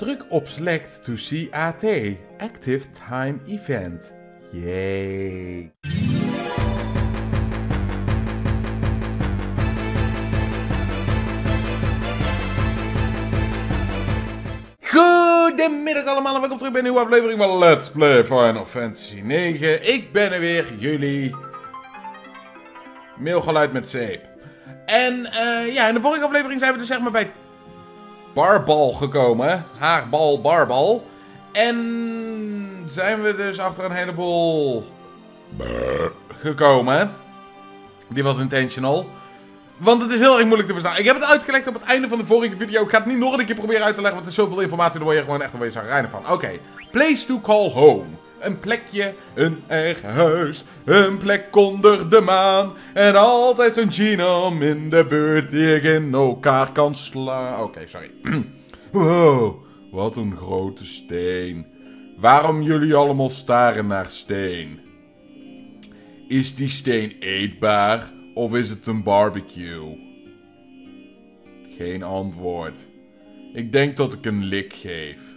druk op Select to see AT. Active Time Event. Yay. Goedemiddag allemaal en welkom terug bij een nieuwe aflevering van Let's Play Final Fantasy 9. Ik ben er weer, jullie mailgeluid met zeep. En eh, ja, in de vorige aflevering zijn we dus zeg maar bij Barbal gekomen. Haagbal, Barbal. En zijn we dus achter een heleboel gekomen. Die was intentional. Want het is heel erg moeilijk te verstaan. Ik heb het uitgelegd op het einde van de vorige video. Ik ga het niet nog een keer proberen uit te leggen, want er is zoveel informatie. Daar word je gewoon echt een beetje van. Oké. Place to call home. Een plekje, een eigen huis, een plek onder de maan. En altijd zo'n genome in de buurt die ik in elkaar kan slaan. Oké, sorry. wow, wat een grote steen. Waarom jullie allemaal staren naar steen? Is die steen eetbaar of is het een barbecue? Geen antwoord. Ik denk dat ik een lik geef.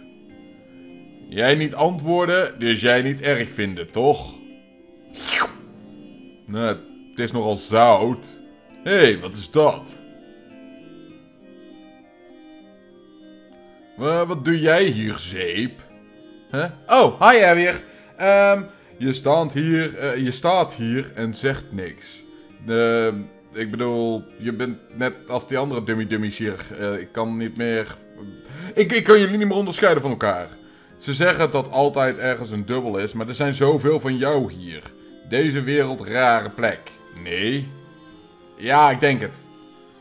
Jij niet antwoorden, dus jij niet erg vinden, toch? Nou, het is nogal zout. Hé, hey, wat is dat? Wat doe jij hier, zeep? Huh? Oh, hi weer. Um, je, staat hier, uh, je staat hier en zegt niks. Uh, ik bedoel, je bent net als die andere dummy dummies hier. Uh, ik kan niet meer... Ik, ik kan jullie niet meer onderscheiden van elkaar. Ze zeggen dat altijd ergens een dubbel is, maar er zijn zoveel van jou hier. Deze wereld rare plek. Nee? Ja, ik denk het.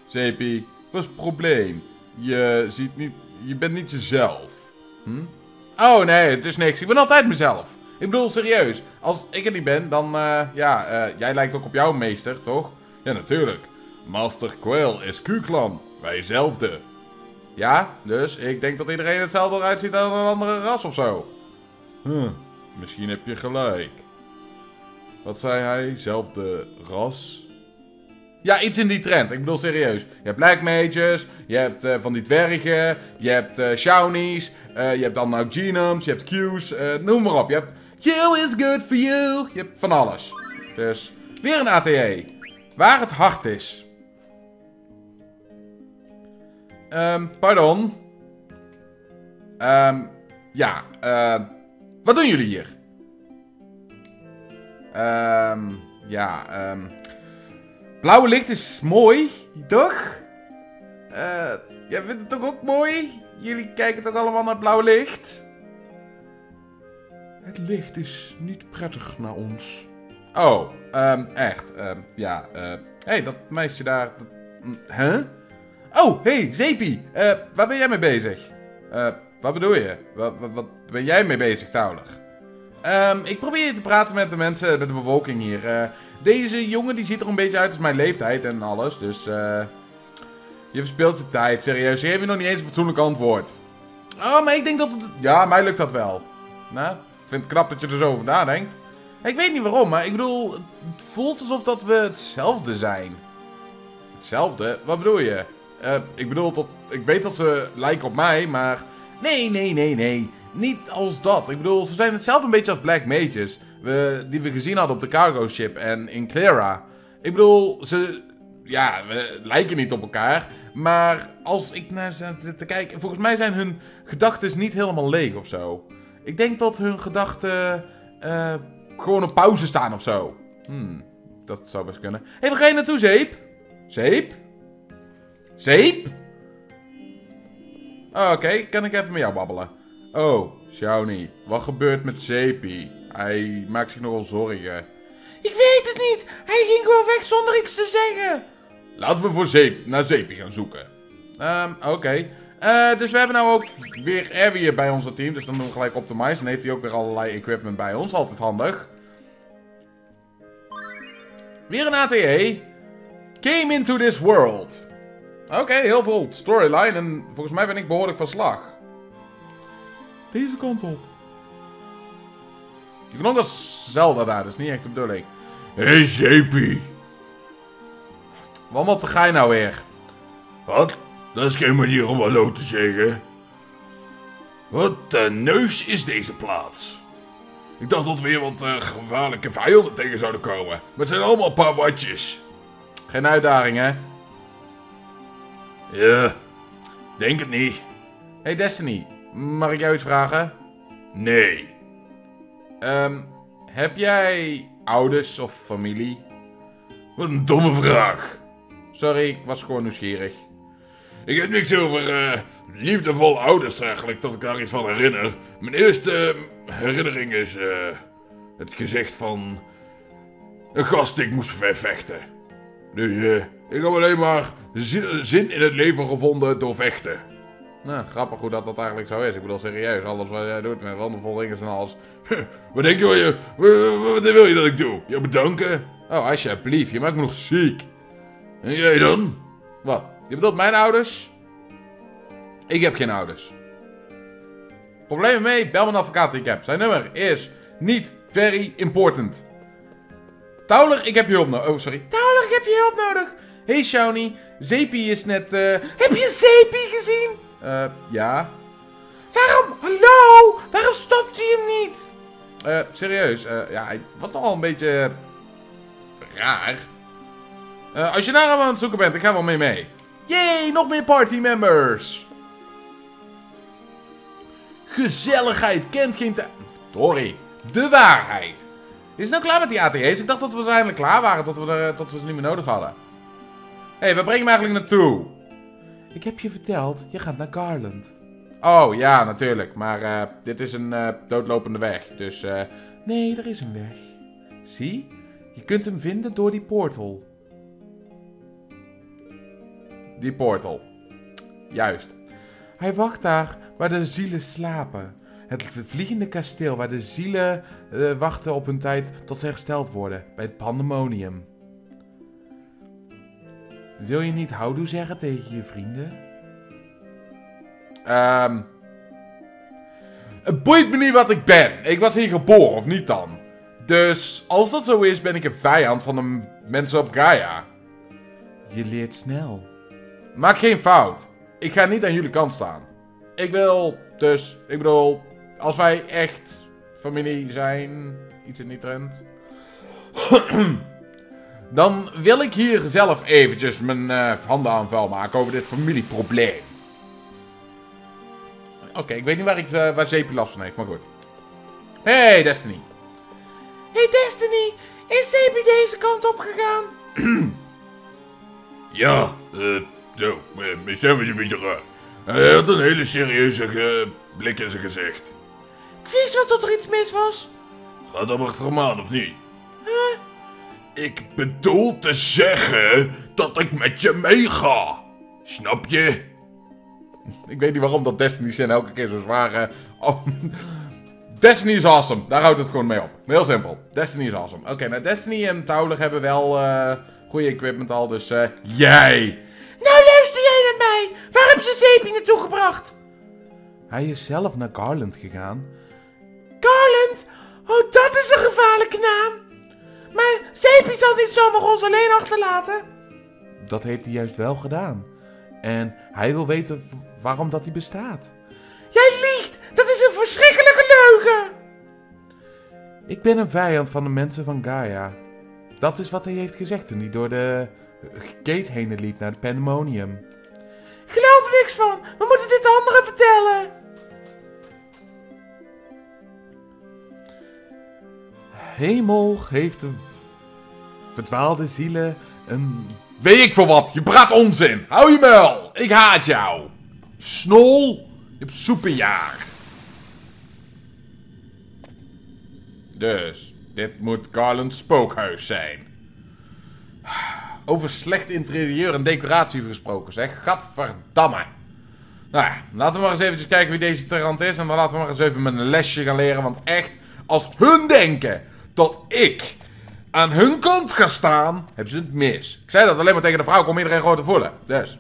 Zeepie, wat is het probleem? Je ziet niet... Je bent niet jezelf. Hm? Oh nee, het is niks. Ik ben altijd mezelf. Ik bedoel, serieus. Als ik er niet ben, dan... Uh, ja, uh, jij lijkt ook op jouw meester, toch? Ja, natuurlijk. Master Quail is Q-clan. Wij zelfde. Ja, dus ik denk dat iedereen hetzelfde eruit ziet als een andere ras of zo. Misschien heb je gelijk. Wat zei hij? Zelfde ras? Ja, iets in die trend. Ik bedoel serieus. Je hebt Black Mages, je hebt uh, van die dwergen, je hebt uh, je hebt dan nou Genomes, je hebt Q's, noem maar op. Je hebt Q is good for you. Je hebt van alles. Dus, weer een ATE. Waar het hart is. Um, pardon. Um, ja, uh, wat doen jullie hier? Um, ja, blauwe licht is mooi, toch? Uh, jij vindt het toch ook mooi? Jullie kijken toch allemaal naar het blauwe licht? Het licht is niet prettig naar ons. Oh, echt. Ja, uh, hey, dat meisje daar. Dat, huh? Oh, hey, Zeepie. Uh, waar ben jij mee bezig? Uh, wat bedoel je? Wat, wat, wat, ben jij mee bezig, Tauler? Um, ik probeer te praten met de mensen, met de bevolking hier. Uh, deze jongen die ziet er een beetje uit als mijn leeftijd en alles, dus... Je verspeelt je tijd, serieus. Je geeft je nog niet eens een fatsoenlijk antwoord. Oh, maar ik denk dat het... Ja, mij lukt dat wel. Nou, ik vind het knap dat je er zo over nadenkt. Ik weet niet waarom, maar ik bedoel... Het voelt alsof dat we hetzelfde zijn. Hetzelfde? Wat bedoel je? Uh, ik bedoel, tot, ik weet dat ze lijken op mij, maar... Nee, nee, nee, nee. Niet als dat. Ik bedoel, ze zijn hetzelfde een beetje als Black Mages. We, die we gezien hadden op de cargo ship en in Clara. Ik bedoel, ze... Ja, we lijken niet op elkaar. Maar als ik naar ze te kijken... Volgens mij zijn hun gedachten niet helemaal leeg of zo. Ik denk dat hun gedachten... Uh, gewoon op pauze staan of zo. Hmm, dat zou best kunnen. Hé, hey, waar ga je naartoe, Zeep? Zeep? Zeep? Oh, Oké, okay. kan ik even met jou babbelen? Oh, Shawnee, wat gebeurt met Zeepie? Hij maakt zich nogal zorgen. Ik weet het niet! Hij ging gewoon weg zonder iets te zeggen! Laten we voor Zeep naar Zeepie gaan zoeken. Um, Oké. Okay. Uh, dus we hebben nou ook weer hier bij onze team. Dus dan doen we gelijk Optimize. Dan heeft hij ook weer allerlei equipment bij ons. Altijd handig. Weer een ATE. Came into this world. Oké, okay, heel veel storyline. En volgens mij ben ik behoorlijk van slag. Deze kant op. Je kan ook als Zelda daar. Dat is niet echt de bedoeling. Hé, hey, JP. Wat moet ga je nou weer? Wat? Dat is geen manier om hallo te zeggen. Wat de neus is deze plaats? Ik dacht dat we weer wat eh, gevaarlijke vijanden tegen zouden komen. Maar het zijn allemaal een paar watjes. Geen uitdaging, hè? Ja, denk het niet. Hey Destiny, mag ik jou iets vragen? Nee. Ehm, heb jij ouders of familie? Wat een domme vraag. Sorry, ik was gewoon nieuwsgierig. Ik heb niks over uh, liefdevolle ouders eigenlijk, dat ik daar iets van herinner. Mijn eerste herinnering is uh, het gezicht van een gast die ik moest vechten. Dus uh, ik heb alleen maar zin in het leven gevonden door vechten. Nou, grappig hoe dat, dat eigenlijk zo is. Ik bedoel, serieus, alles wat jij doet met wandelvollingen en alles. wat denk je wat je... Wat, wil je dat ik doe? Je bedanken? Oh, alsjeblieft, je maakt me nog ziek. En jij dan? Wat? Je bedoelt mijn ouders? Ik heb geen ouders. Problemen mee? Bel mijn advocaat die ik heb. Zijn nummer is niet very important. Tauler, ik heb je hulp nodig. Oh, sorry. Tauler, ik heb je hulp nodig. Hey, Shawnee. Zeepie is net... Uh... Heb je Zeepie gezien? Eh, uh, ja. Waarom? Hallo? Waarom stopt hij hem niet? Eh, uh, serieus. Uh, ja, hij was nogal een beetje... raar. als je naar hem aan het zoeken bent, ik ga wel mee mee. Yay, nog meer party members. Gezelligheid kent geen. Sorry, de waarheid. Is het nou klaar met die ATG's? Ik dacht dat we uiteindelijk klaar waren, tot we, er, tot we ze niet meer nodig hadden. Hé, hey, waar breng je me eigenlijk naartoe? Ik heb je verteld, je gaat naar Garland. Oh, ja, natuurlijk. Maar uh, dit is een uh, doodlopende weg, dus... Uh... Nee, er is een weg. Zie? Je kunt hem vinden door die portal. Die portal. Juist. Hij wacht daar waar de zielen slapen. Het vliegende kasteel waar de zielen wachten op hun tijd tot ze hersteld worden. Bij het pandemonium. Wil je niet houdoe zeggen tegen je vrienden? Ehm... Um, het boeit me niet wat ik ben. Ik was hier geboren, of niet dan? Dus als dat zo is, ben ik een vijand van de mensen op Gaia. Je leert snel. Maak geen fout. Ik ga niet aan jullie kant staan. Ik wil dus, ik bedoel, als wij echt familie zijn, iets in die trend. dan wil ik hier zelf eventjes mijn uh, handen aan vuil maken over dit familieprobleem. Oké, okay, ik weet niet waar, ik, uh, waar Zeepie last van heeft, maar goed. Hey Destiny. Hey Destiny, is Zeepie deze kant op gegaan? ja, eh... Zo, mijn stem is een beetje raar. Hij had een hele serieuze blik in zijn gezicht. Ik wist wel dat er iets mis was. Gaat hem aan, of niet? Ik bedoel te zeggen dat ik met je meega. Snap je? Ik weet niet waarom dat Destiny zin elke keer zo zwaar... Uh, oh. Destiny is awesome. Daar houdt het gewoon mee op. Heel simpel. Destiny is awesome. Oké, nou Destiny en Taulig hebben wel uh, goede equipment al, dus uh, jij... Nou luister jij naar mij! Waar heb je Zeepie naartoe gebracht? Hij is zelf naar Garland gegaan. Garland? Oh, dat is een gevaarlijke naam. Maar Zeepie zal niet zomaar ons alleen achterlaten. Dat heeft hij juist wel gedaan. En hij wil weten waarom dat hij bestaat. Jij liegt! Dat is een verschrikkelijke leugen! Ik ben een vijand van de mensen van Gaia. Dat is wat hij heeft gezegd toen hij door de gate heen liep naar het pandemonium. Geloof er niks van. We moeten dit anderen vertellen. Hemel geeft de verdwaalde zielen een... Weet ik voor wat, je praat onzin. Hou je muil, ik haat jou. Snol, je hebt soepenjaar. Dus, dit moet Garland's spookhuis zijn. Over slecht interieur en decoratie gesproken, zeg. Gadverdamme. Nou ja, laten we maar eens even kijken wie deze terrant is. En dan laten we maar eens even met een lesje gaan leren. Want echt, als hun denken dat ik aan hun kant ga staan, hebben ze het mis. Ik zei dat alleen maar tegen de vrouw om iedereen gewoon te voelen. Dus.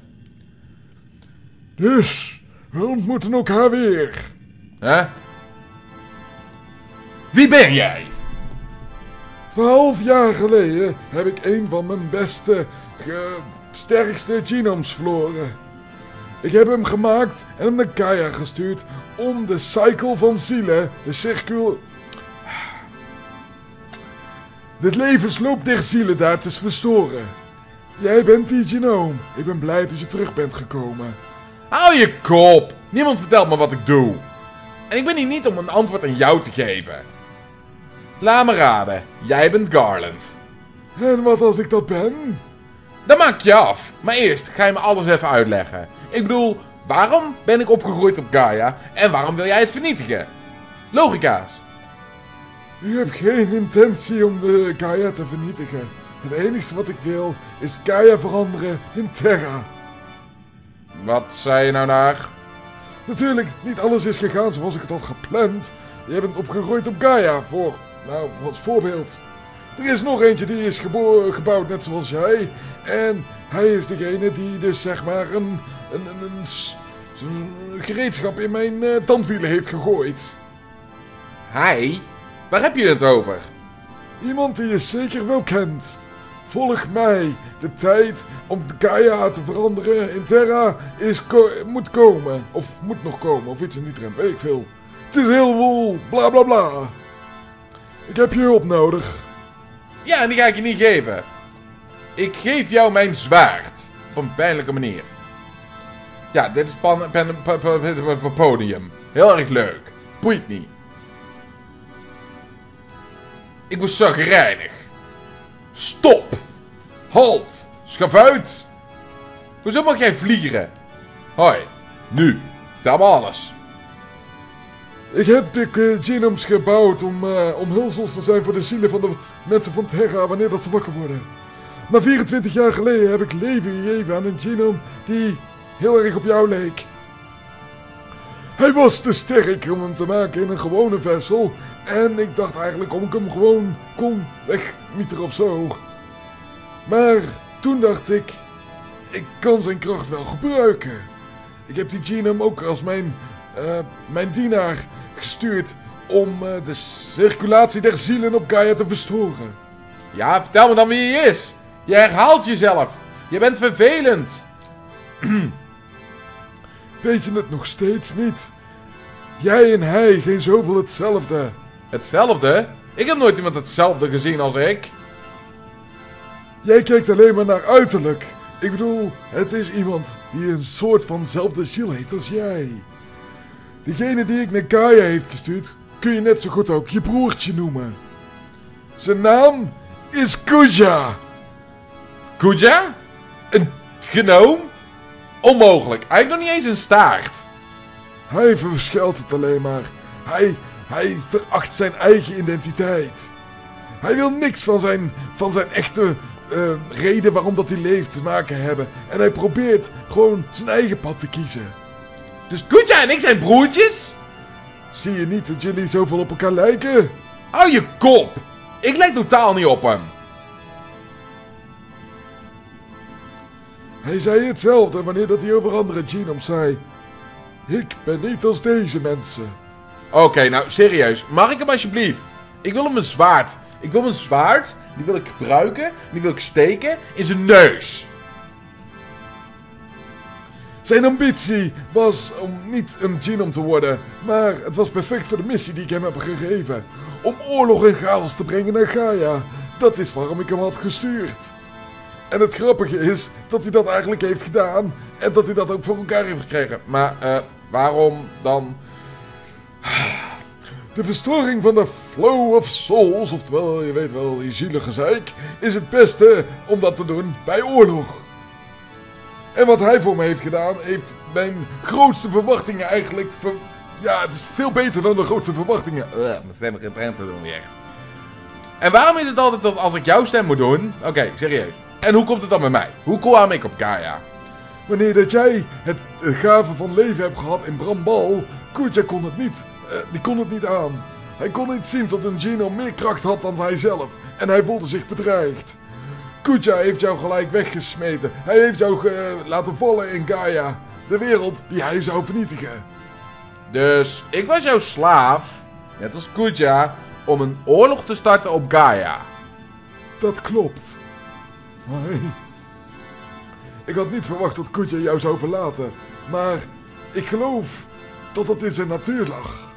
Dus, we ontmoeten elkaar weer. Hè? Wie ben jij? Twaalf jaar geleden heb ik een van mijn beste, sterkste genomes verloren. Ik heb hem gemaakt en hem naar Gaia gestuurd om de cycle van zielen, de cirkel... Dit levensloop der zielen daar te verstoren. Jij bent die genoom. Ik ben blij dat je terug bent gekomen. Hou je kop! Niemand vertelt me wat ik doe. En ik ben hier niet om een antwoord aan jou te geven. Laat me raden, jij bent Garland. En wat als ik dat ben? Dan maak je af. Maar eerst ga je me alles even uitleggen. Ik bedoel, waarom ben ik opgegroeid op Gaia en waarom wil jij het vernietigen? Logica's. U hebt geen intentie om de Gaia te vernietigen. Het enige wat ik wil is Gaia veranderen in Terra. Wat zei je nou naar? Natuurlijk, niet alles is gegaan zoals ik het had gepland. Jij bent opgegroeid op Gaia, voor, nou, voor als voorbeeld. Er is nog eentje die is gebo- gebouwd net zoals jij. En hij is degene die dus zeg maar een, een, een, een gereedschap in mijn eh, tandwielen heeft gegooid. Hij? Waar heb je het over? Iemand die je zeker wel kent. Volg mij. De tijd om Gaia te veranderen in Terra is ko- moet komen. Of moet nog komen. Of iets in die trend. Weet ik veel. Het is heel veel bla bla bla. Ik heb je hulp nodig. Ja, en die ga ik je niet geven. Ik geef jou mijn zwaard. Op een pijnlijke manier. Ja, dit is pan, pen, pa- pa- pa- pa- pa- podium. Heel erg leuk. Boeit niet. Ik word zagrijnig. Stop. Halt. Schaf uit. Hoezo mag jij vliegen? Hoi. Nu. Me alles. Ik heb de genomes gebouwd om eh, omhulsels te zijn voor de zielen van de mensen van Terra wanneer dat ze wakker worden. Maar 24 jaar geleden heb ik leven gegeven aan een genome die heel erg op jou leek. Hij was te sterk om hem te maken in een gewone vessel. En ik dacht eigenlijk om ik hem gewoon kon wegmieteren of zo. Maar toen dacht ik, ik kan zijn kracht wel gebruiken. Ik heb die genome ook als mijn, eh, mijn dienaar gestuurd om eh, de circulatie der zielen op Gaia te verstoren. Ja, vertel me dan wie hij is. Je herhaalt jezelf. Je bent vervelend. Weet je het nog steeds niet? Jij en hij zijn zoveel hetzelfde. Hetzelfde? Ik heb nooit iemand hetzelfde gezien als ik. Jij kijkt alleen maar naar uiterlijk. Ik bedoel, het is iemand die een soort vanzelfde ziel heeft als jij. Degene die ik naar Gaia heeft gestuurd, kun je net zo goed ook je broertje noemen. Zijn naam is Kuja. Kuja? Een gnoom? Onmogelijk. Hij heeft nog niet eens een staart. Hij verschuilt het alleen maar. Hij, hij veracht zijn eigen identiteit. Hij wil niks van zijn, van zijn echte eh, reden waarom dat hij leeft te maken hebben. En hij probeert gewoon zijn eigen pad te kiezen. Dus Kuja en ik zijn broertjes? Zie je niet dat jullie zoveel op elkaar lijken? Hou je kop. Ik lijk totaal niet op hem. Hij zei hetzelfde wanneer dat hij over andere genomes zei. Ik ben niet als deze mensen. Oké, nou serieus. Mag ik hem alsjeblieft? Ik wil hem een zwaard. Ik wil een zwaard. Die wil ik gebruiken. Die wil ik steken in zijn neus. Zijn ambitie was om niet een genome te worden, maar het was perfect voor de missie die ik hem heb gegeven. Om oorlog en chaos te brengen naar Gaia. Dat is waarom ik hem had gestuurd. En het grappige is dat hij dat eigenlijk heeft gedaan en dat hij dat ook voor elkaar heeft gekregen. Maar, eh, waarom dan? De verstoring van de flow of souls, oftewel, je weet wel, die zielige zeik, is het beste om dat te doen bij oorlog. En wat hij voor me heeft gedaan, heeft mijn grootste verwachtingen eigenlijk... Ja, het is veel beter dan de grootste verwachtingen. Mijn stem geen prent te doen weer. En waarom is het altijd dat als ik jouw stem moet doen... Oké, serieus. En hoe komt het dan met mij? Hoe kwam ik op Gaia? Wanneer dat jij het eh, gave van leven hebt gehad in Brambal, Kuja kon het niet. Eh, die kon het niet aan. Hij kon niet zien dat een genome meer kracht had dan hij zelf. En hij voelde zich bedreigd. Kuja heeft jou gelijk weggesmeten. Hij heeft jou laten vallen in Gaia. De wereld die hij zou vernietigen. Dus ik was jouw slaaf, net als Kuja, om een oorlog te starten op Gaia. Dat klopt. Hoi. Ik had niet verwacht dat Kuja jou zou verlaten. Maar ik geloof dat dat in zijn natuur lag.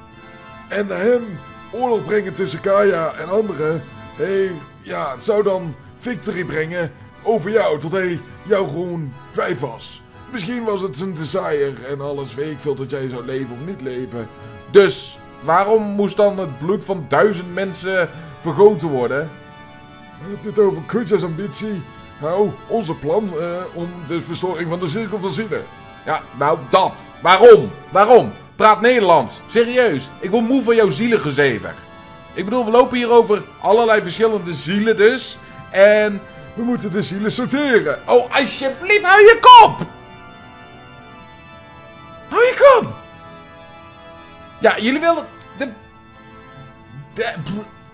En hem oorlog brengen tussen Kaya en anderen, hey, ja, zou dan victory brengen over jou, tot hij jou gewoon kwijt was. Misschien was het zijn desire en alles, weet ik veel, dat jij zou leven of niet leven. Dus waarom moest dan het bloed van duizend mensen vergoten worden? Heb je het over Kuja's ambitie? Nou, onze plan eh, om de verstoring van de cirkel van zinnen. Ja, nou dat. Waarom? Waarom? Praat Nederlands. Serieus. Ik word moe van jouw zielengezever. Ik bedoel, we lopen hier over allerlei verschillende zielen dus. En... We moeten de zielen sorteren. Oh, alsjeblieft, hou je kop! Hou je kop! Ja, jullie willen... De... De...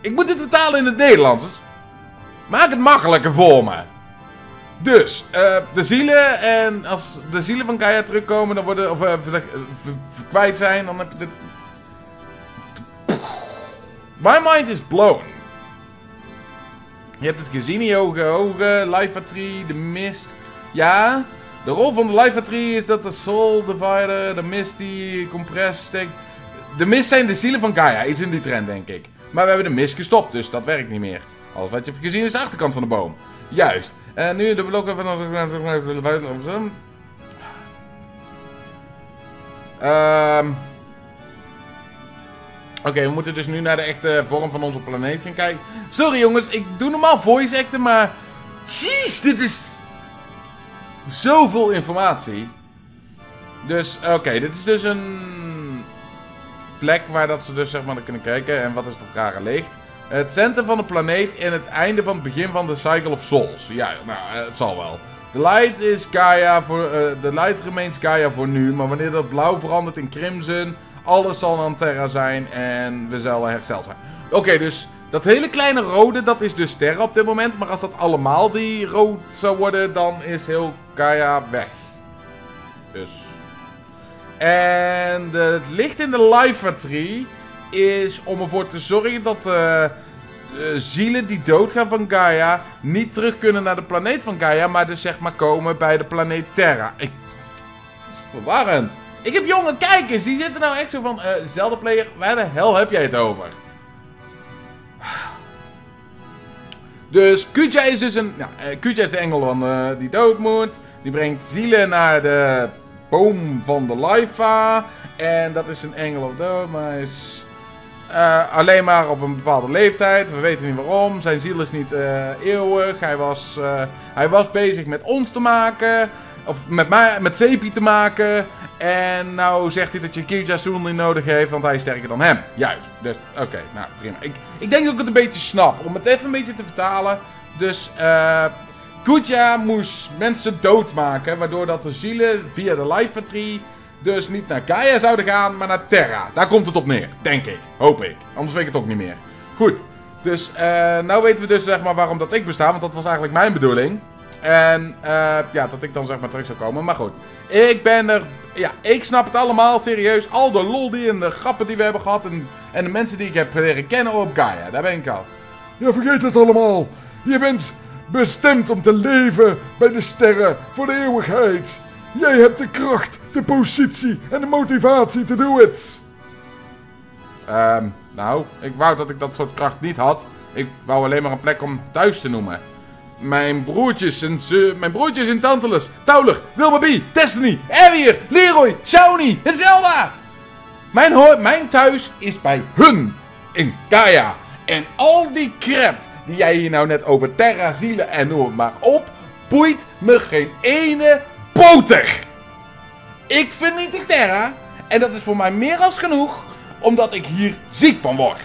Ik moet dit vertalen in het Nederlands. Maak het makkelijker voor me. Dus, eh, de zielen, en als de zielen van Gaia terugkomen, dan worden, of uh, kwijt zijn, dan heb je de... My mind is blown. Je hebt het gezien, die hoge ogen, Life Tree, de mist. Ja, de rol van de Life Tree is dat de Soul Divider, de mist die compressed... De mist zijn de zielen van Gaia, iets in die trend denk ik. Maar we hebben de mist gestopt, dus dat werkt niet meer. Alles wat je hebt gezien is de achterkant van de boom. Juist. En nu de blokken van... Ehm... Oké, we moeten dus nu naar de echte vorm van onze planeet gaan kijken. Sorry jongens, ik doe normaal voice acten, maar... Jeez, dit is... Zoveel informatie. Dus, oké, dit is dus een... Plek waar dat ze dus zeg maar kunnen kijken. En wat is dat rare licht? Het centrum van de planeet en het einde van het begin van de Cycle of Souls. Ja, nou, eh, het zal wel. De light is Gaia voor... Uh, de light remains Gaia voor nu. Maar wanneer dat blauw verandert in crimson... Alles zal dan Terra zijn en we zullen hersteld zijn. Oké, dus dat hele kleine rode, dat is dus Terra op dit moment. Maar als dat allemaal die rood zou worden, dan is heel Gaia weg. Dus... En het licht in de Life Tree is om ervoor te zorgen dat uh, zielen die doodgaan van Gaia niet terug kunnen naar de planeet van Gaia, maar dus zeg maar komen bij de planeet Terra. Ik... Dat is verwarrend. Ik heb jonge kijkers, die zitten nou echt zo van, uh, player, waar de hel heb jij het over? Dus Kuja is dus een, nou, is de engel van, die dood moet. Die brengt zielen naar de boom van de Lifa. En dat is een engel of dood, maar is uh, alleen maar op een bepaalde leeftijd. We weten niet waarom. Zijn ziel is niet uh, eeuwig. Hij was, uh, hij was bezig met ons te maken. Of met, mij, met Sepi te maken. En nou zegt hij dat je Kirja niet nodig heeft, want hij is sterker dan hem. Juist. Dus, oké, nou prima. Ik, ik denk dat ik het een beetje snap. Om het even een beetje te vertalen. Dus, eh. Kuja moest mensen doodmaken, waardoor dat de zielen via de Life Tree dus niet naar Gaia zouden gaan, maar naar Terra. Daar komt het op neer, denk ik. Hoop ik. Anders weet ik het ook niet meer. Goed. Dus, uh, nou weten we dus zeg maar waarom dat ik besta, want dat was eigenlijk mijn bedoeling. En, uh, ja, dat ik dan zeg maar terug zou komen. Maar goed, ik ben er, ja, ik snap het allemaal, serieus. Al de lol die en de grappen die we hebben gehad en, en de mensen die ik heb leren kennen op Gaia. Daar ben ik al. Ja, vergeet het allemaal. Je bent bestemd om te leven bij de sterren voor de eeuwigheid. Jij hebt de kracht, de positie en de motivatie te doen het. Ehm, nou, ik wou dat ik dat soort kracht niet had. Ik wou alleen maar een plek om thuis te noemen. Mijn broertjes en ze, mijn broertjes in Tantalus, Tauler, Wilma B, Destiny, Leroy, Shawnee en Zelda. Mijn, mijn thuis is bij hun in Gaia. En al die crap die jij hier nou net over Terra, zielen en noem maar op, boeit me geen ene boter. Ik vernietig Terra en dat is voor mij meer als genoeg, omdat ik hier ziek van word.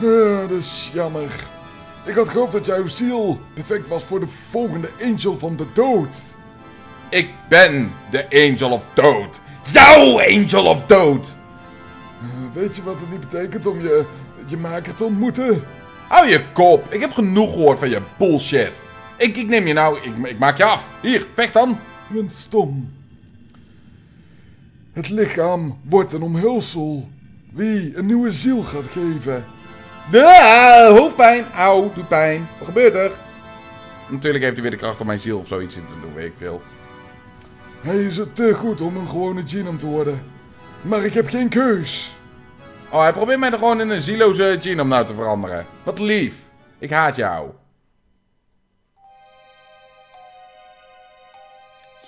Uh, dat is jammer. Ik had gehoopt dat jouw ziel perfect was voor de volgende Angel van de Dood. Ik ben de Angel of Dood. Jouw Angel of Dood! Uh, weet je wat het niet betekent om je, je maker te ontmoeten? Hou je kop, ik heb genoeg gehoord van je bullshit. Ik, ik neem je nou, ik, ik maak je af. Hier, vecht dan. Je bent stom. Het lichaam wordt een omhulsel. Wie een nieuwe ziel gaat geven. De hoofdpijn. Auw, doet pijn. Wat gebeurt er? Natuurlijk heeft hij weer de kracht om mijn ziel of zoiets in te doen, weet ik veel. Hij is het te goed om een gewone genome te worden. Maar ik heb geen keus. Oh, hij probeert mij er gewoon in een zieloze genome nou te veranderen. Wat lief. Ik haat jou.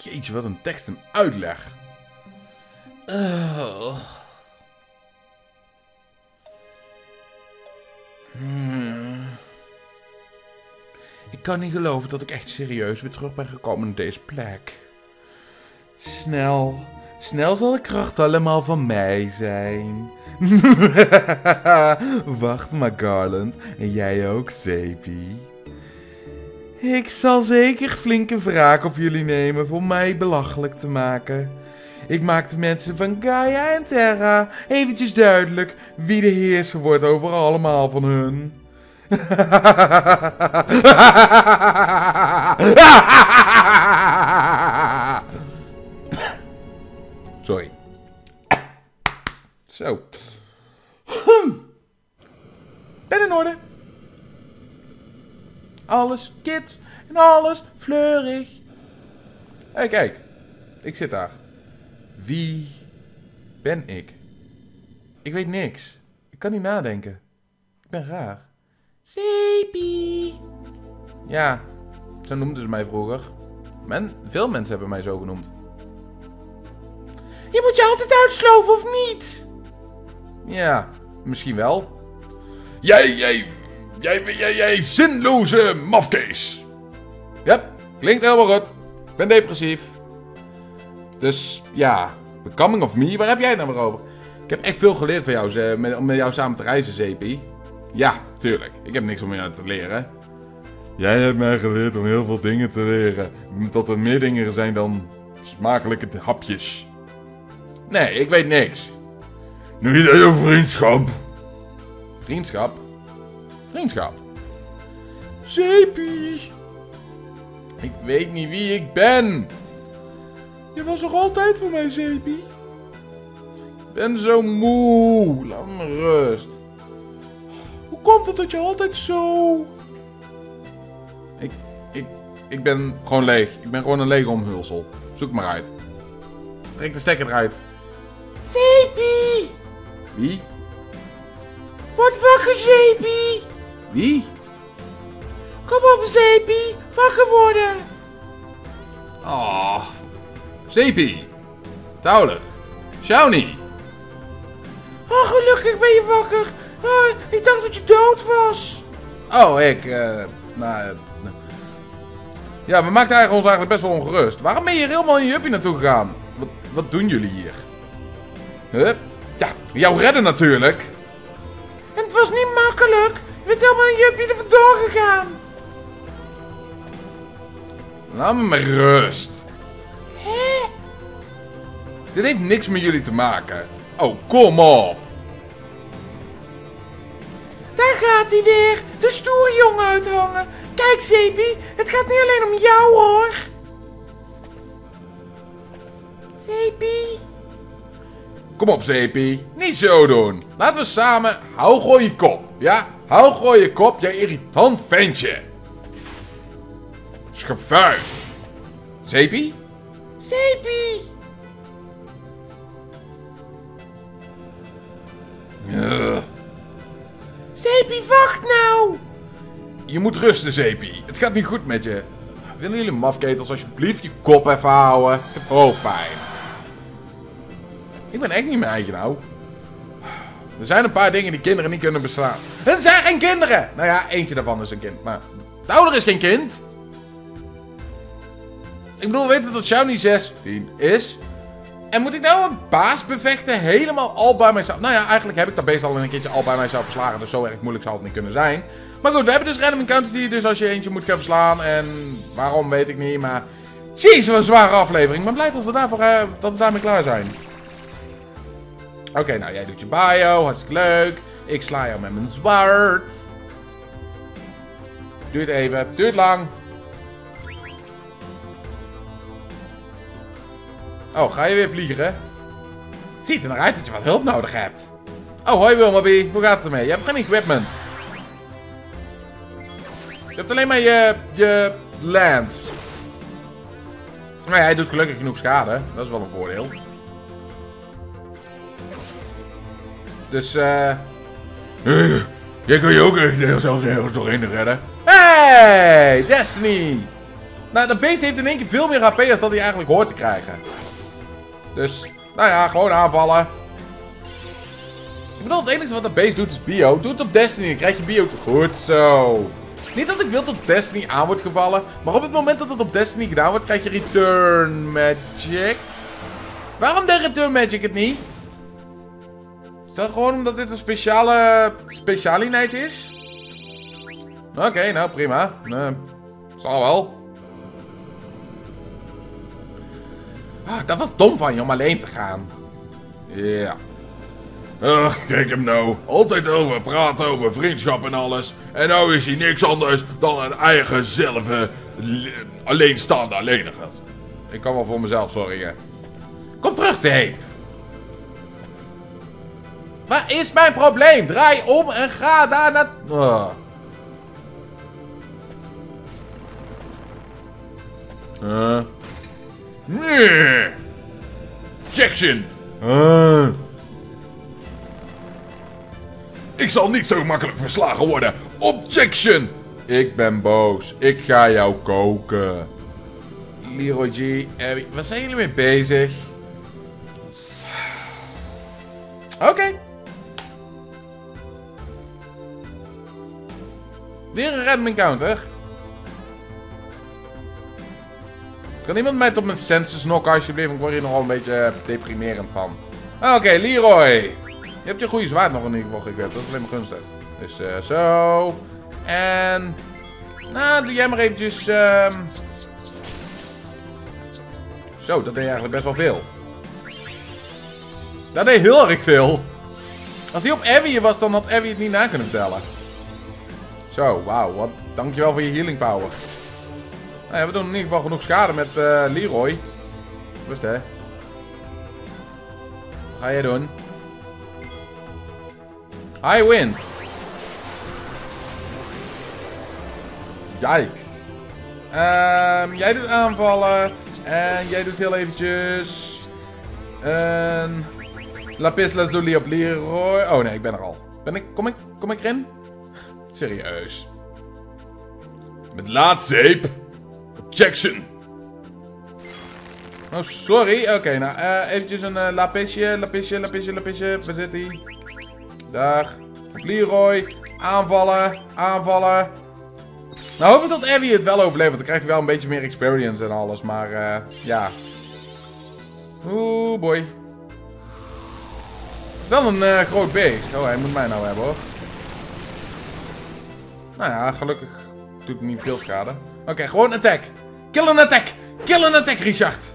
Jeetje, wat een tekst en uitleg. Oh. Hmm. Ik kan niet geloven dat ik echt serieus weer terug ben gekomen naar deze plek. Snel, snel zal de kracht allemaal van mij zijn. Wacht maar, Garland. En jij ook, Zeepie. Ik zal zeker flinke wraak op jullie nemen voor mij belachelijk te maken. Ik maak de mensen van Gaia en Terra eventjes duidelijk wie de heerser wordt over allemaal van hun. Sorry. Zo. Ben in orde. Alles kit en alles fleurig. Hé, hey, kijk. Ik zit daar. Wie ben ik? Ik weet niks. Ik kan niet nadenken. Ik ben raar. Zeepie. Ja, zo noemden ze mij vroeger. Men, veel mensen hebben mij zo genoemd. Je moet je altijd uitsloven, of niet? Ja, misschien wel. Jij, jij, jij, jij, jij, zinloze mafkees. Yep, klinkt helemaal goed. Ik ben depressief. Dus ja, The Coming of Me, waar heb jij het nou weer over? Ik heb echt veel geleerd van jou, ze- met- om met jou samen te reizen, Zeepie. Ja, tuurlijk. Ik heb niks om jou te leren. Jij hebt mij geleerd om heel veel dingen te leren. Tot er meer dingen zijn dan smakelijke hapjes. Nee, ik weet niks. Nu niet over vriendschap. Vriendschap? Vriendschap? Zeepie. Ik weet niet wie ik ben. Je was nog altijd voor mij, Zeepie. Ik ben zo moe. Laat me rust. Hoe komt het dat je altijd zo... Ik, ik, ik ben gewoon leeg. Ik ben gewoon een lege omhulsel. Zoek maar uit. Trek de stekker eruit. Zeepie! Wie? Word wakker, Zeepie! Wie? Kom op, Zeepie! Wakker worden! Oh. Zeepie! Tauler! Shawnee! Oh, gelukkig ben je wakker! Oh, ik dacht dat je dood was! Oh, ik, eh, nou... eh, ja, we maakten eigenlijk ons eigenlijk best wel ongerust. Waarom ben je helemaal in je uppie naartoe gegaan? Wat, wat doen jullie hier? Huh? Ja, jou redden natuurlijk. En het was niet makkelijk. Je bent helemaal in je uppie er vandoor gegaan. Laat me maar rust. Hè? Dit heeft niks met jullie te maken. Oh, kom op. Daar gaat hij weer. De stoere jongen uithangen. Kijk, Zeepie. Het gaat niet alleen om jou, hoor. Zeepie. Kom op, Zeepie. Niet zo doen. Laten we samen... Hou gooi je kop. Ja? Hou gooi je kop, jij irritant ventje. Schavuit. Zeepie? Zeepie. Zeepie, wacht nou! Je moet rusten, Zeepie. Het gaat niet goed met je. Willen jullie mafketels alsjeblieft je kop even houden? Ik heb hoofdpijn. Ik ben echt niet mijn eigen nou. Er zijn een paar dingen die kinderen niet kunnen beslaan. Het zijn geen kinderen! Nou ja, eentje daarvan is een kind. Maar Douwer is geen kind. Ik bedoel, weet je dat Shawnee 16 is? En moet ik nou een baas bevechten helemaal al bij mijzelf? Nou ja, eigenlijk heb ik dat beest al een keertje al bij mijzelf verslagen. Dus zo erg moeilijk zal het niet kunnen zijn. Maar goed, we hebben dus random encounters die je dus als je eentje moet gaan verslaan. En waarom weet ik niet, maar... Jeez, wat een zware aflevering. Ben blij dat we, daarvoor, eh, dat we daarmee klaar zijn. Oké, nou jij doet je bio, hartstikke leuk. Ik sla jou met mijn zwaard. Duurt even, duurt lang. Oh, ga je weer vliegen? Het ziet er naar uit dat je wat hulp nodig hebt. Oh, hoi Wilmaby. Hoe gaat het ermee? Je hebt geen equipment. Je hebt alleen maar je, je land. Nou ja, hij doet gelukkig genoeg schade. Dat is wel een voordeel. Dus, eh... Uh... Jij kan je ook echt zelfs ergens doorheen redden. Hey, Destiny! Nou, de beest heeft in één keer veel meer HP dan dat hij eigenlijk hoort te krijgen. Dus, nou ja, gewoon aanvallen. Ik bedoel, het enige wat de beest doet is bio. Doe het op Destiny, dan krijg je bio. Goed zo. Niet dat ik wil dat Destiny aan wordt gevallen. Maar op het moment dat het op Destiny gedaan wordt, krijg je Return Magic. Waarom de Return Magic het niet? Is dat gewoon omdat dit een speciale specialiteit is? Oké, nou prima. Uh, zal wel. Ah, dat was dom van je om alleen te gaan. Ja. Ugh, kijk hem nou. Altijd over praten over vriendschap en alles. En nou is hij niks anders dan een eigen zelf alleenstaande alleenigheid. Ik kan wel voor mezelf zorgen. Kom terug, Zeep. Wat is mijn probleem? Draai om en ga daar naar... Oh. Uh. Nee. Jackson. Uh. Ik zal niet zo makkelijk verslagen worden. Objection! Ik ben boos. Ik ga jou koken. Leroy G. Abby. Waar zijn jullie mee bezig? Oké. Weer een random encounter. Kan iemand mij tot mijn senses knokken alsjeblieft? Ik word hier nogal een beetje deprimerend van. Oké, Leroy. Je hebt je goede zwaard nog in ieder geval gekregen. Dat is alleen maar gunstig. Dus uh, zo. En... Nou, doe jij maar eventjes... Um... Zo, dat deed eigenlijk best wel veel. Dat deed heel erg veel. Als hij op Evie was, dan had Evie het niet na kunnen vertellen. Zo, wauw. Wat, dankjewel voor je healing power. Nou ja, we doen in ieder geval genoeg schade met uh, Leroy. Rust, hè. Ga jij doen? High wind. Yikes. Um, jij doet aanvallen. En jij doet heel eventjes... Een... Lapis Lazuli op Leroy. Oh nee, ik ben er al. Ben ik... Kom ik... Kom ik erin? Serieus. Met laadzeep. Jackson. Oh, sorry. Oké, nou, uh, eventjes een uh, lapisje, lapisje, lapisje, lapisje. Waar zit hij? Daar. Leroy. Aanvallen. Aanvallen. Nou hoop ik dat Abby het wel overleeft. Dan krijgt hij wel een beetje meer experience en alles. Maar uh, ja. Oeh boy. Wel een groot beest. Oh, hij moet mij nou hebben hoor. Nou ja, gelukkig doet hij niet veel schade. Oké, gewoon attack. Kill een attack. Kill een attack, Richard.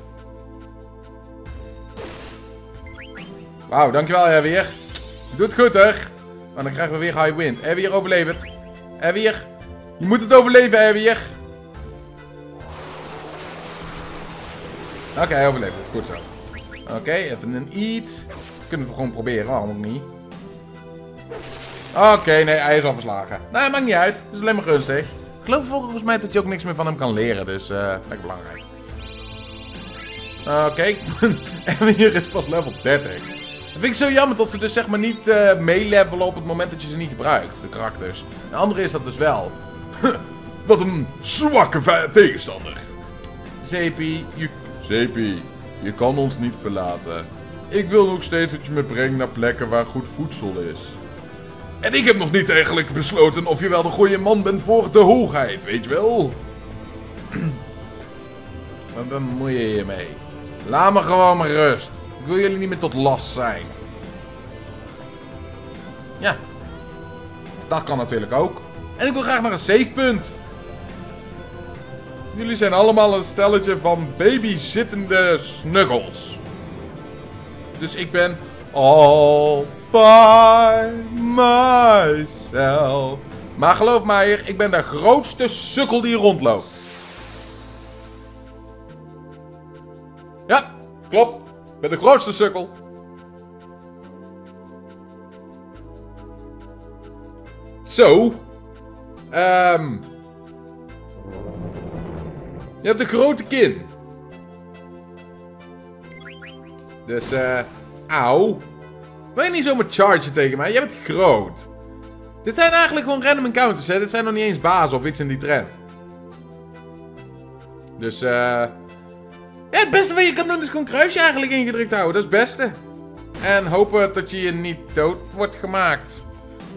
Wauw, dankjewel, Abby. Doet goed, hoor. Want dan krijgen we weer high wind. Erwier, overleef het. Erwier. Je moet het overleven, Erwier. Oké, okay, het. Goed zo. Oké, even een eat. Kunnen we gewoon proberen, waarom ook niet. Oké, nee, hij is al verslagen. Nou, maakt niet uit. Dat is alleen maar gunstig. Ik geloof volgens mij dat je ook niks meer van hem kan leren, dus uh, lekker belangrijk. Oké, okay. en hier is pas level 30. Dat vind ik zo jammer dat ze dus zeg maar niet uh, meelevelen op het moment dat je ze niet gebruikt, de karakters. De andere is dat dus wel. Wat een zwakke tegenstander. Zepi, je... Zepi, je kan ons niet verlaten. Ik wil nog steeds dat je me brengt naar plekken waar goed voedsel is. En ik heb nog niet eigenlijk besloten of je wel de goede man bent voor de hoogheid, weet je wel? Wat bemoei je je mee? Laat me gewoon maar rust. Ik wil jullie niet meer tot last zijn. Ja. Dat kan natuurlijk ook. En ik wil graag naar een savepunt. Jullie zijn allemaal een stelletje van babyzittende snuggles. Dus ik ben all by myself. Maar geloof mij, ik ben de grootste sukkel die rondloopt. Ja, klopt. Ik ben de grootste sukkel. Zo. Ehm. Je hebt de grote kin. Dus, eh... auw. Wil je niet zomaar chargen tegen mij? Jij bent groot. Dit zijn eigenlijk gewoon random encounters, hè. Dit zijn nog niet eens bazen of iets in die trend. Dus, eh... Het beste wat je kan doen is gewoon kruisje eigenlijk ingedrukt houden. Dat is het beste. En hopen dat je je niet dood wordt gemaakt.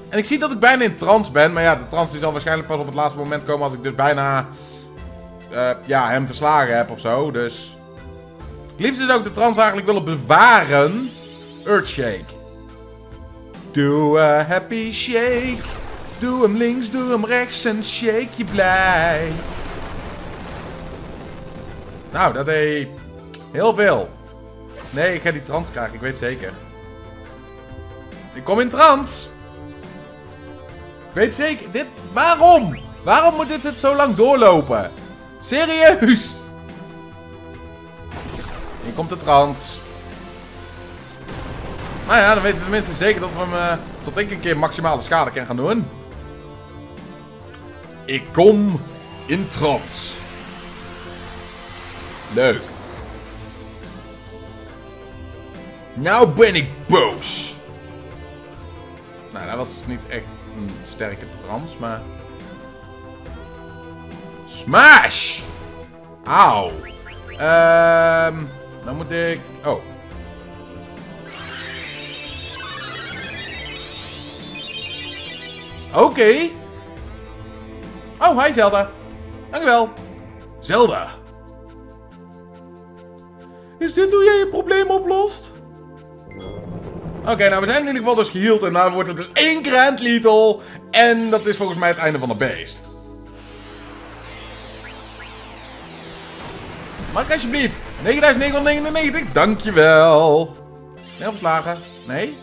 En ik zie dat ik bijna in trance ben. Maar ja, de trance zal waarschijnlijk pas op het laatste moment komen als ik dus bijna... eh, ja, hem verslagen heb of zo. Dus... Het liefst zou ik de trance eigenlijk willen bewaren. Earthshake. Doe een happy shake. Doe hem links, doe hem rechts en shake je blij. Nou, dat deed heel veel. Nee, ik ga die trance krijgen, ik weet zeker. Ik kom in trance. Ik weet zeker, dit, waarom? Waarom moet dit het zo lang doorlopen? Serieus? Hier komt de trance. Nou ja, dan weten de mensen zeker dat we hem eh, tot een keer maximale schade kan gaan doen. Ik kom in trance. Leuk. Nou ben ik boos. Nou, dat was niet echt een sterke trance, maar... Smash! Auw. Ehm... dan moet ik... Oh. Oké. Oh, hi Zelda. Dankjewel. Zelda. Is dit hoe jij je probleem oplost? Oké, nou we zijn in ieder geval dus geheeld en nou wordt het dus één Grand. En dat is volgens mij het einde van de beest. Mag ik alsjeblieft? 9999, dankjewel. Nee, opslagen? Nee?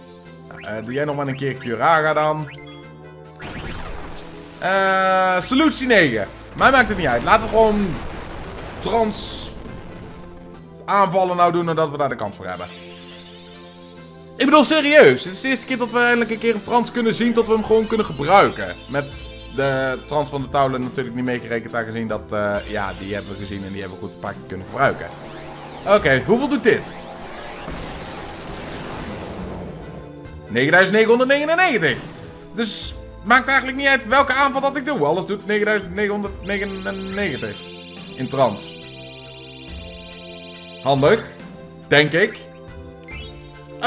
Nou, eh, doe jij nog maar een keer Curaga dan. Eh, solutie 9. Mij maakt het niet uit. Laten we gewoon trans aanvallen nou doen, nadat we daar de kans voor hebben. Ik bedoel, serieus. Het is de eerste keer dat we eindelijk een keer een trans kunnen zien, dat we hem gewoon kunnen gebruiken. Met de trans van de touwen natuurlijk niet meegerekend, aangezien dat, eh, ja, die hebben we gezien en die hebben we goed een paar keer kunnen gebruiken. Oké, hoeveel doet dit? 9999. Dus maakt eigenlijk niet uit welke aanval dat ik doe. Alles doet 9999 in trans. Handig. Denk ik.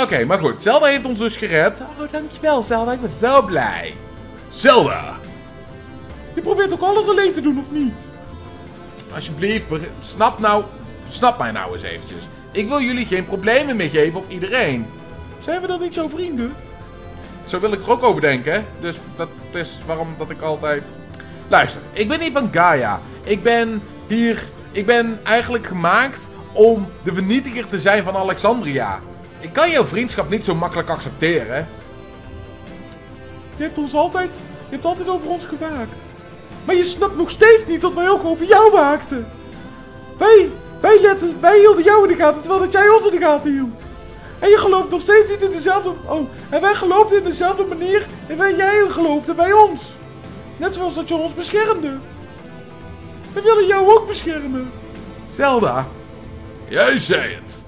Oké, maar goed. Zelda heeft ons dus gered. Oh, dankjewel Zelda. Ik ben zo blij. Zelda. Je probeert ook alles alleen te doen, of niet? Alsjeblieft, snap nou... Snap mij nou eens eventjes. Ik wil jullie geen problemen meer geven of iedereen. Zijn we dan niet zo vrienden? Zo wil ik er ook over denken. Dus dat is waarom dat ik altijd... Luister, ik ben niet van Gaia. Ik ben hier... Ik ben eigenlijk gemaakt om de vernietiger te zijn van Alexandria. Ik kan jouw vriendschap niet zo makkelijk accepteren. Je hebt ons altijd... Je hebt altijd over ons gewaakt. Maar je snapt nog steeds niet dat wij ook over jou waakten. Wij... Wij, letten, wij hielden jou in de gaten terwijl dat jij ons in de gaten hield. En je gelooft nog steeds niet in dezelfde... Oh, en wij geloofden in dezelfde manier en wij, jij geloofde bij ons. Net zoals dat je ons beschermde. We willen jou ook beschermen. Zelda. Jij zei het.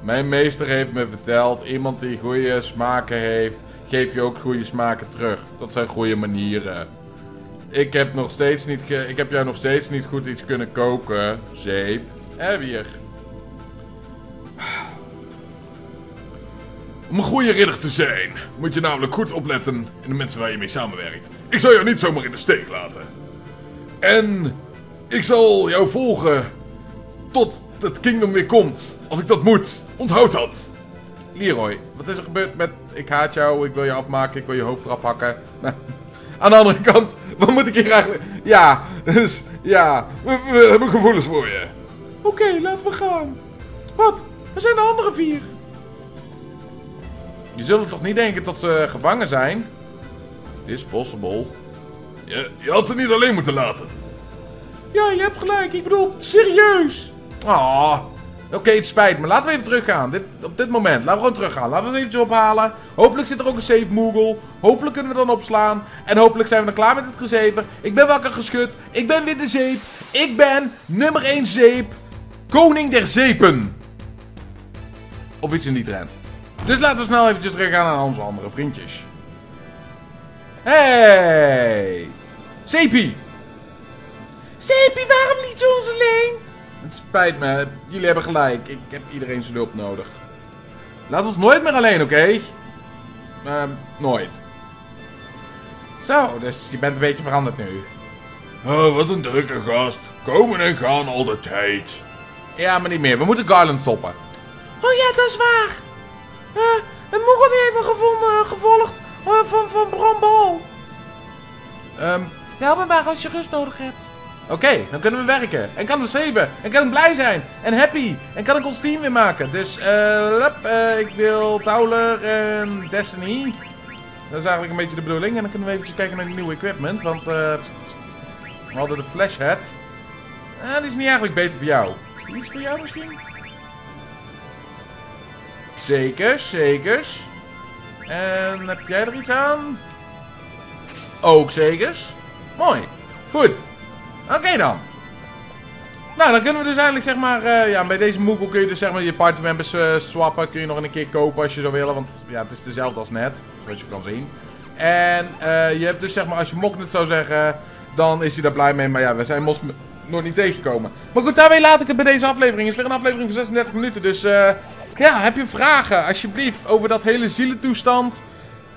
Mijn meester heeft me verteld, iemand die goede smaken heeft, geeft je ook goede smaken terug. Dat zijn goede manieren. Ik heb nog steeds niet ge ik heb jou nog steeds niet goed iets kunnen koken, zeep. En weer. Om een goede ridder te zijn, moet je namelijk goed opletten in de mensen waar je mee samenwerkt. Ik zal jou niet zomaar in de steek laten. En ik zal jou volgen tot het kingdom weer komt. Als ik dat moet. Onthoud dat. Leroy, wat is er gebeurd met ik haat jou, ik wil je afmaken, ik wil je hoofd eraf hakken. Aan de andere kant, wat moet ik hier eigenlijk... Ja, dus ja, we, we hebben gevoelens voor je. Oké, laten we gaan. Wat? Waar zijn de andere vier? Je zult toch niet denken dat ze gevangen zijn? Is possible. Je, je had ze niet alleen moeten laten. Ja, je hebt gelijk. Ik bedoel, serieus. Ah, oké, het spijt me. Laten we even teruggaan. Dit, op dit moment. Laten we gewoon teruggaan. Laten we het eventjes ophalen. Hopelijk zit er ook een safe Moogle. Hopelijk kunnen we dan opslaan. En hopelijk zijn we dan klaar met het gezeven. Ik ben wakker geschud. Ik ben weer de zeep. Ik ben nummer 1 zeep. Koning der zeepen. Of iets in die trend. Dus laten we snel eventjes teruggaan naar onze andere vriendjes. Hey! Sepie! Sepie, waarom liet je ons alleen? Het spijt me, jullie hebben gelijk. Ik heb iedereen zijn hulp nodig. Laat ons nooit meer alleen, oké? Ehm, nooit. Zo, dus je bent een beetje veranderd nu. Oh, wat een drukke gast. Komen en gaan al de tijd. Ja, maar niet meer. We moeten Garland stoppen. Oh ja, dat is waar. Uh, een moggel die heeft me gevonden, gevolgd uh, van, van Bram Bal. Um, vertel me maar als je rust nodig hebt. Oké, dan kunnen we werken. En kan we saven. En kan ik blij zijn. En happy. En kan ik ons team weer maken. Dus, eh, ik wil Towler en Destiny. Dat is eigenlijk een beetje de bedoeling. En dan kunnen we even kijken naar die nieuwe equipment. Want, eh, we hadden de Flash Hat. Ah, die is niet eigenlijk beter voor jou. Is die iets voor jou misschien? Zeker, zekers. En heb jij er iets aan? Ook zekers. Mooi. Goed. Oké dan. Nou, dan kunnen we dus eigenlijk zeg maar, uh, ja, bij deze Moogle kun je dus zeg maar je party members uh, swappen. Kun je nog een keer kopen als je zou willen, want ja, het is dezelfde als net, zoals je kan zien. En uh, je hebt dus zeg maar, als je Moknet zou zeggen, dan is hij daar blij mee. Maar ja, we zijn Mos nog niet tegengekomen. Maar goed, daarmee laat ik het bij deze aflevering. Het is weer een aflevering van 36 minuten, dus ja, heb je vragen alsjeblieft over dat hele zielentoestand?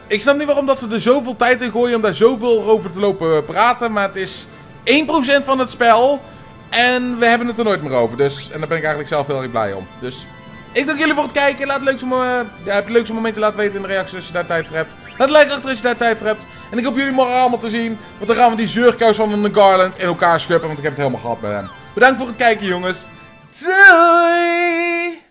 Ik snap niet waarom dat ze er zoveel tijd in gooien om daar zoveel over te lopen praten, maar het is 1% van het spel. En we hebben het er nooit meer over. Dus, en daar ben ik eigenlijk zelf heel erg blij om. Dus ik dank jullie voor het kijken. Laat leukste, ja, heb leukste momenten laten weten in de reacties als je daar tijd voor hebt. Laat een like achter als je daar tijd voor hebt. En ik hoop jullie morgen allemaal te zien. Want dan gaan we die zeurkous van de Garland in elkaar schuppen. Want ik heb het helemaal gehad bij hem. Bedankt voor het kijken jongens. Doei!